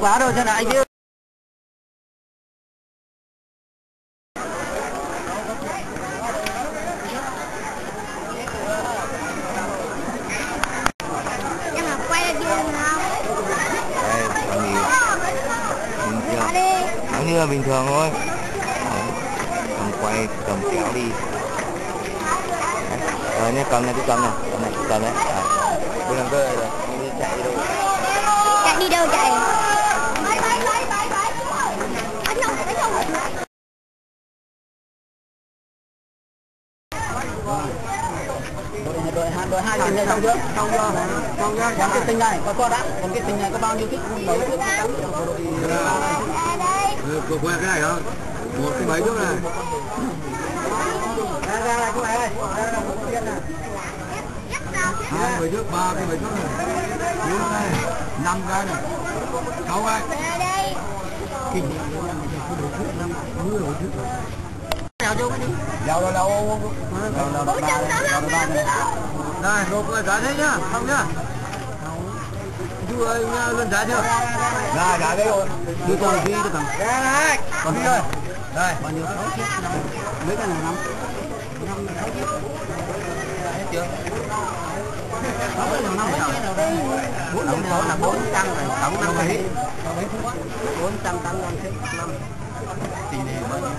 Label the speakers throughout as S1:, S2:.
S1: còn gì bình thường.
S2: Qua đi.
S1: Nó như là bình thường thôi. Cầm quay cầm kéo đi. Rồi nhé cầm này cứ cầm này cầm này cầm đấy. Đấy. bây giờ Đi chạy đi đâu.
S2: Chạy đi đâu chạy
S3: đội hai đội hai trình xong chưa xong chưa xong chưa còn cái tinh này có có đã còn cái tinh này có bao nhiêu thích tám
S4: Cô quen cái này không? Một cái bảy trước này.
S3: ra ra ra chú này ơi ra ra một viên này
S4: Hai cái bảy trước, ba cái bảy trước này. Bốn này, năm cái này. Sáu cái. Kinh.
S3: nào chú cái đi
S4: Đâu đâu đâu.
S3: đâu đâu đâu ba đâu ba này
S4: Này, một cái cả thế nhá, không nhá. Ơi, nha, lên giá chưa? Rồi, đã đấy rồi.
S3: chú tôi được không
S4: Ra này. Còn đi rồi. Đây.
S3: bao nhiêu mấy cái này năm năm
S4: Hết chưa?
S3: sáu cái nào năm bốn năm sáu là bốn trăm rồi tổng năm mươi bốn trăm tám thêm năm
S4: Tình này bao nhiêu?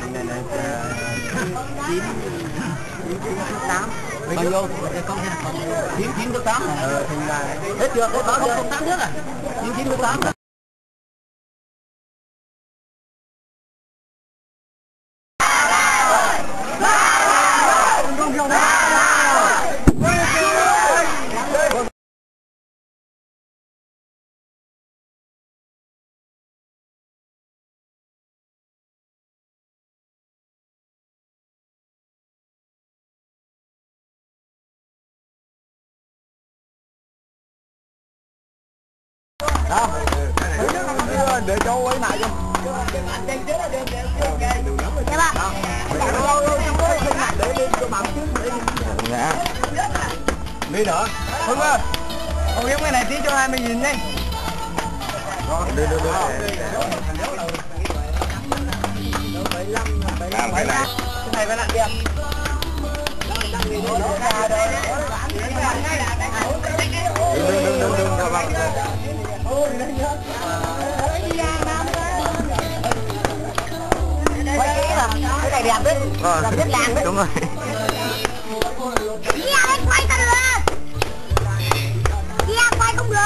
S4: Tình này là
S3: chín chín tám bao nhiêu con chín chín tám.
S4: Ờ
S3: hết chưa? Hết bao nhiêu tám trước à? Chín chín thứ tám
S4: để cháu ấy lại cho
S2: dạ bà
S1: ngã
S4: đi nữa
S3: Hưng ơi Ông kiếm cái này tí cho hai mươi nghìn đi
S1: đưa đưa đưa làm cái này
S3: Cái này phải nặng kia
S1: đừng đừng đừng đừng đừng
S2: này đẹp đấy.
S1: Ờ,
S2: đẹp nhất làng đấy.
S1: Đúng rồi.
S2: Kia anh quay ta được. Kia quay không được.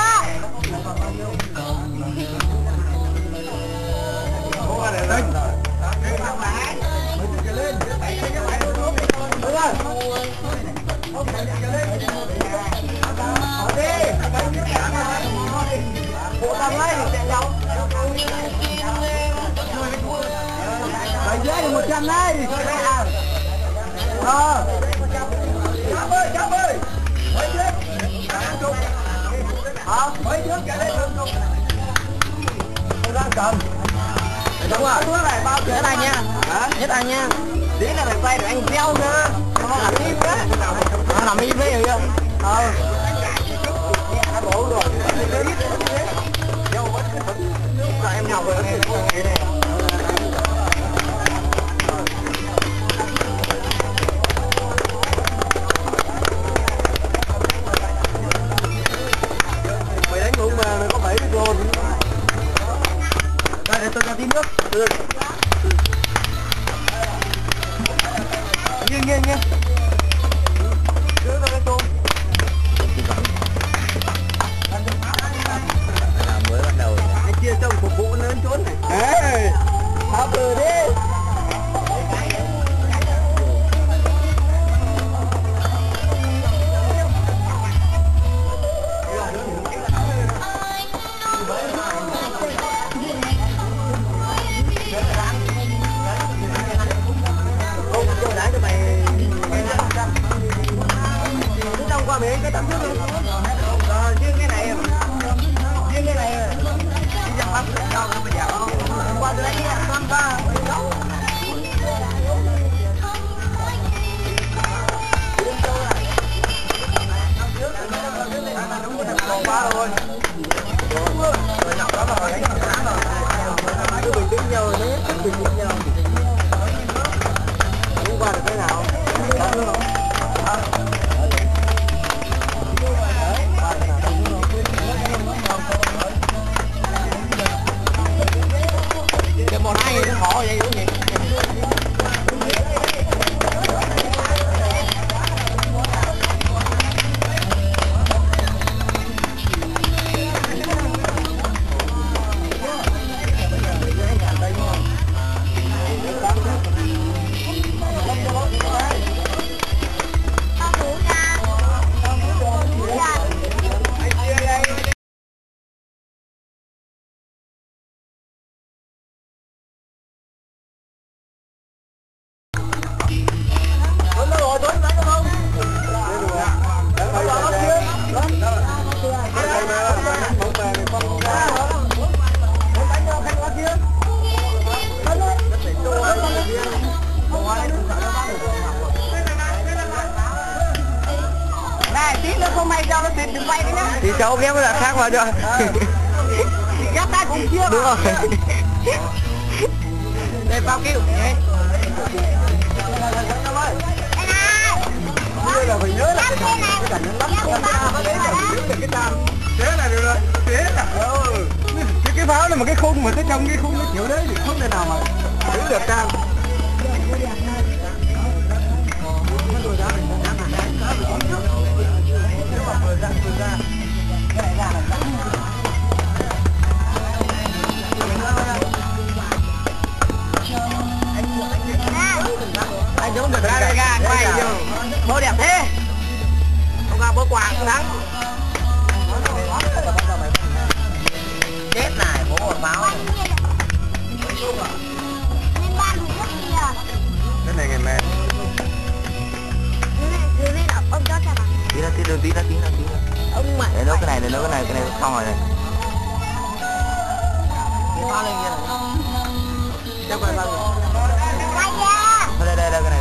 S3: Ở trăm đây Ờ
S4: Cháu ơi, cháu ơi. Mấy trước. Hả? Mấy trước cái đấy lưng không? Tôi đang cầm. Đúng rồi.
S3: Cái này bao
S4: Nhất anh nha.
S3: Hả? Nhất anh nha Tí là phải quay được anh treo nữa Nó làm im đấy Nó làm im đấy hiểu chưa Ờ
S4: Đủ rồi.
S3: em học rồi
S4: Mày
S1: đúng rồi
S3: đây bao kêu
S2: Đây.
S4: Đây là phải nhớ là cái
S2: cái này.
S4: cái cảnh nó lắm cái
S2: cái
S4: pháo
S2: này.
S4: là cái tam thế là được rồi thế là ừ. cái cái pháo này mà cái khung mà cái trong cái khung cái kiểu đấy thì không thể nào mà giữ được tam
S3: anh vô. Bố đẹp thế. Ông ra bố quàng thắng chết này bố một báo.
S2: Này.
S4: Cái này ngày mẹ
S2: này- này
S1: tí nữa tí nữa tí nữa tí nữa tí nữa.
S3: Ông mày.
S1: Để nấu cái này để nấu cái này cái này xong rồi này.
S3: Cái pháo lên kia này. Cho quay bao nhiêu?
S1: Đây đây đây cái này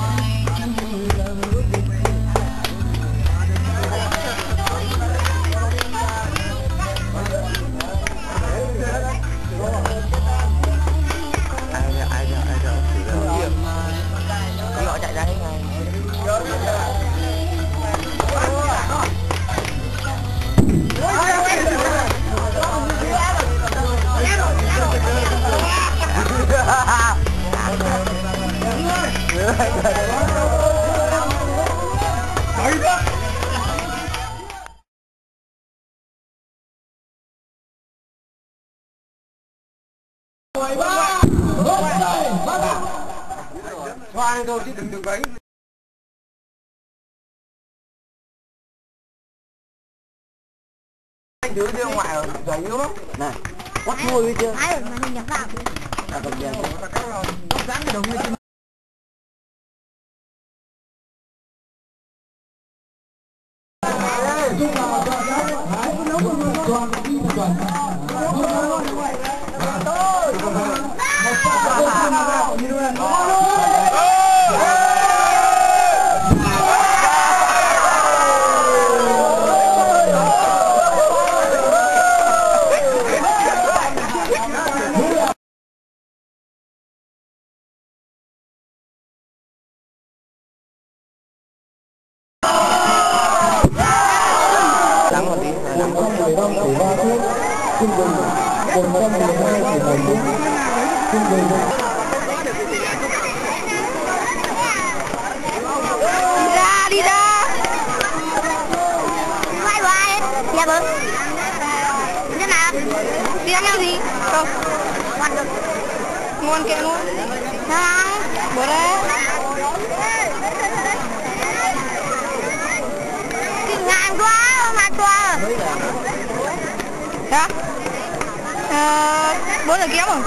S4: Cho ăn thôi chứ đừng đừng bánh.
S3: anh đứa đưa ngoài ở giấy yếu lắm
S1: này
S3: quắt môi đi chưa
S2: Ai rồi mà mình nhập vào.
S3: là cầm tiền không dán cái đồng lên
S2: 아. Dạ vâng. Thế nào? Đi ăn nhau gì? Không. Ngon được. Ngon kìa ngon. Không. Bữa đấy. Kinh ngàn quá mà quá. Hả? Ờ, bố là kiếm rồi.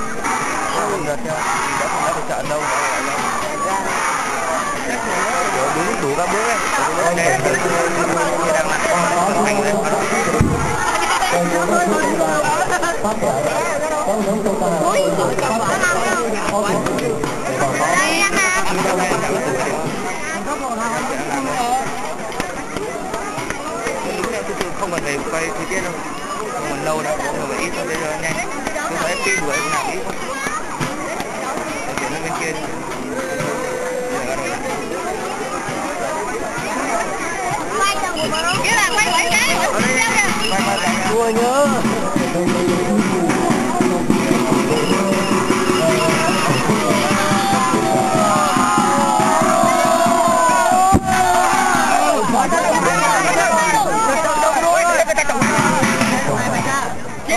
S1: không được theo đã phải chọn đâu Rồi đứng đủ các bước ấy để đang mặt Ui, có ngon
S2: không? Đây ăn không
S1: cần phải quay thời tiết đâu mình lâu đã có người ít thôi bây giờ nhanh tôi thấy tuy đuổi cũng nào ít thôi chuyển lên bên kia quay quay quay quay quay quay
S2: quay quay quay quay quay quay quay quay quay
S1: quay quay quay quay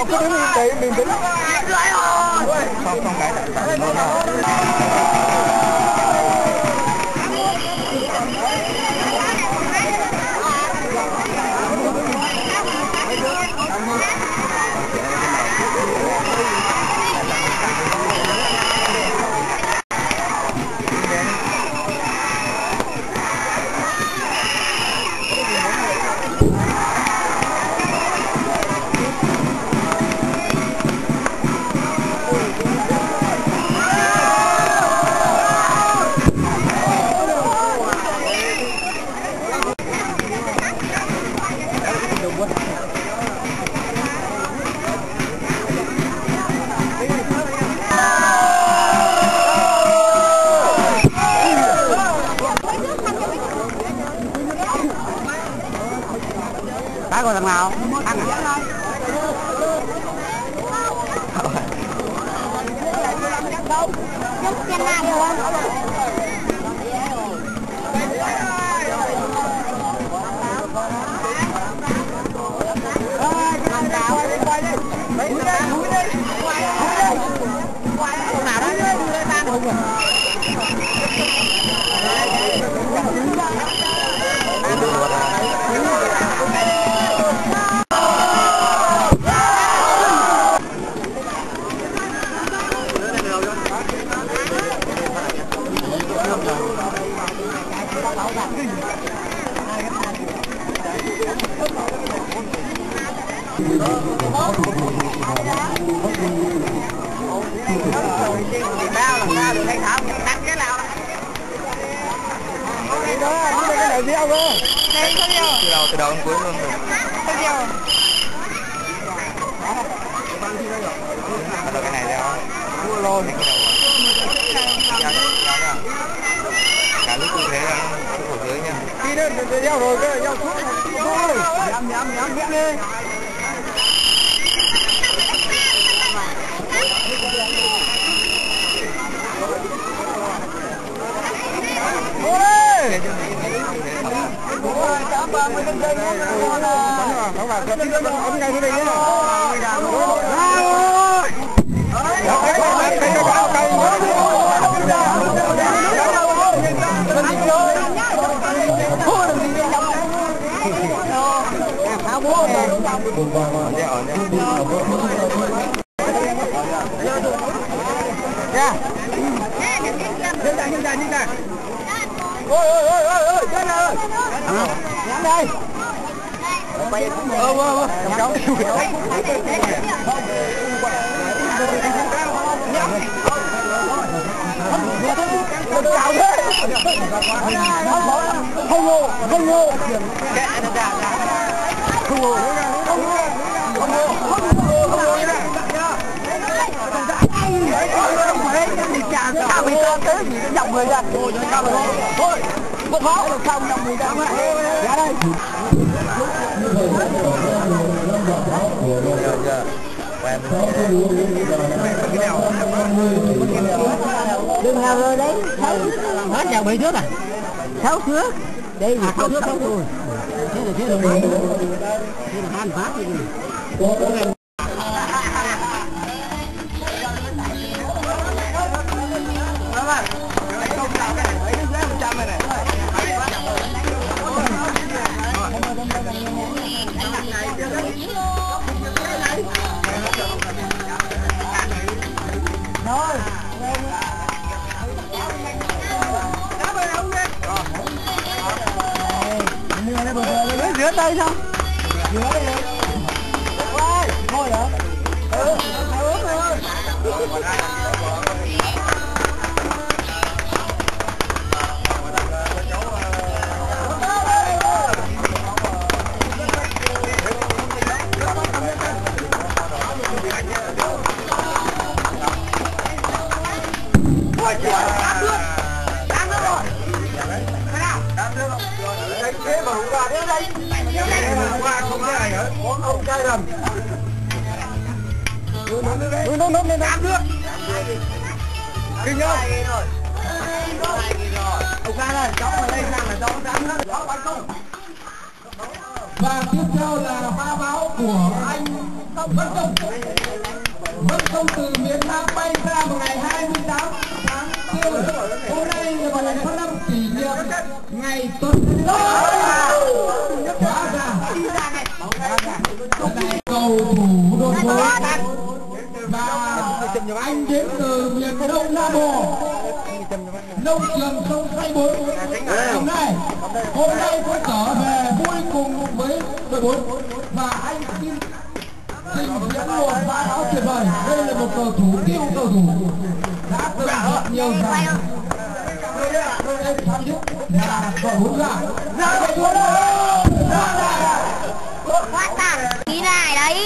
S1: qua cảnh nha.
S3: Chua nhớ.
S1: không ¡Venga! Đầu từ đầu đến cuối luôn rồi. Bắt đầu cái này ra. Mua lô cái đầu cả lúc tư thế là xuống dưới nha.
S4: Đi để đeo rồi cơ, đeo xuống. Thôi.
S3: Nhắm nhắm nhắm biết đi.
S1: Thế chứ mình cái tư thế thật Yeah.
S4: Ôi, ôi, ôi, ôi, ôi, chết rồi.
S3: Nhắm đây
S4: Ờ, ờ, ờ, cháu.
S3: Chào thế Không ngô, không không Kệ không ra Không ngô Không ngô Không ngô Không ngô Sao bị to tới gì nó dòng người ra Thôi Một làm sao dòng người ra Ra đây.
S1: Cái?
S3: Đừng nào rồi đấy Hết chào bị trước à Sáu trước Đây là sáu trước sáu rồi Thế là thế là Thế là han phát rồi.
S4: xuống Và tiếp theo là ba báo của anh Vân Công. Vân Công từ miền Nam bay ra vào ngày 28 tháng 4 Hôm nay là vào ngày tháng 5 kỷ niệm ngày tuần lễ. Hóa ra cầu thủ đội bóng và anh đến từ miền đông nam bộ nông trường sông Say Bốn. Hôm nay hôm nay cũng trở về vui cùng với đội bốn. Và anh xin xin diễn một ba áo tuyệt vời. Đây là một cầu thủ kiêu cầu thủ. Đã từng gặp nhiều giải tôi em tham dự là đội bốn ra ra đội bốn ra ra
S2: Tí này đấy.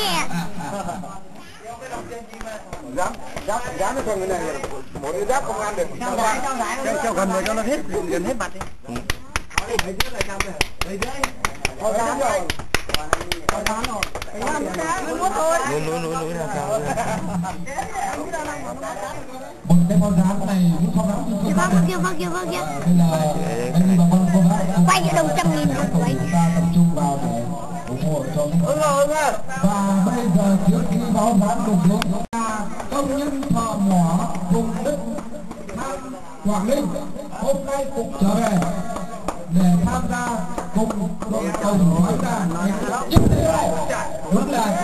S4: Dám dám dám nó không cái này một cái giáp không ăn được cho gần rồi cho nó hết gần hết mặt đi. Thôi dám rồi. Thôi dám rồi.
S1: Núi núi núi núi làm sao?
S4: Một cái con rán này cũng không lắm
S2: vâng kìa vâng vâng
S4: là anh đi bằng con con rán
S2: Quay cho đồng trăm nghìn rồi quay
S4: chúng ta tập trung vào để ủng hộ cho và bây giờ trước khi vào rán cùng chúng ta công nhân Quảng Ninh. Hôm nay cũng trở về để tham gia cùng đội tổng tham gia nhất thế này đúng là